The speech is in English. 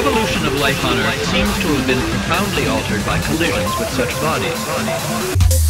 evolution of life on Earth seems to have been profoundly altered by collisions with such bodies.